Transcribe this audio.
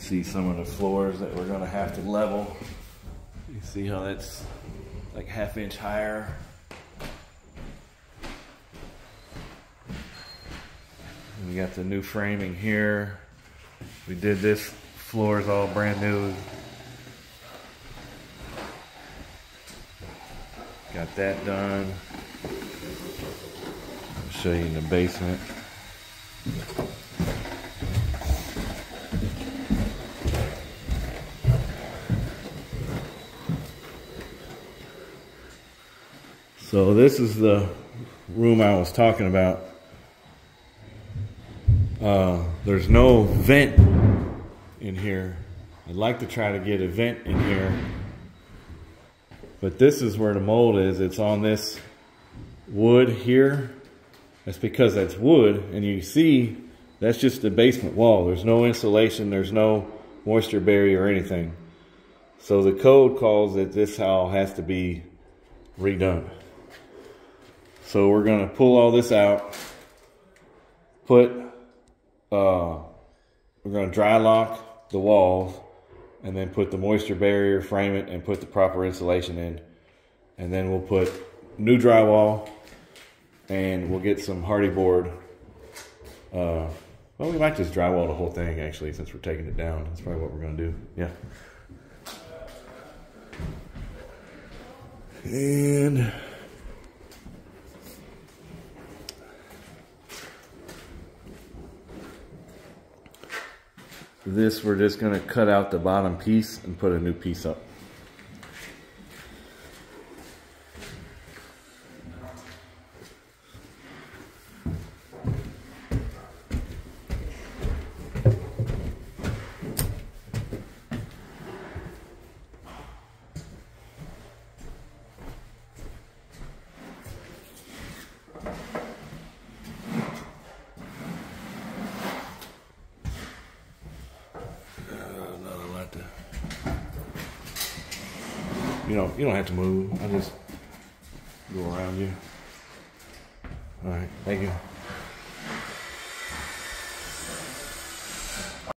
see some of the floors that we're gonna have to level. You see how that's like half inch higher. We got the new framing here. We did this floor is all brand new. Got that done. I'll show you in the basement. So this is the room I was talking about. Uh, there's no vent in here. I'd like to try to get a vent in here. But this is where the mold is. It's on this wood here. That's because that's wood. And you see, that's just the basement wall. There's no insulation. There's no moisture barrier or anything. So the code calls that this all has to be redone. So we're gonna pull all this out, put, uh, we're gonna dry lock the walls and then put the moisture barrier, frame it and put the proper insulation in. And then we'll put new drywall and we'll get some Hardie board. Uh, well, we might just drywall the whole thing actually since we're taking it down. That's probably what we're gonna do, yeah. And this, we're just gonna cut out the bottom piece and put a new piece up. You know, you don't have to move. I just go around you. All right, thank you.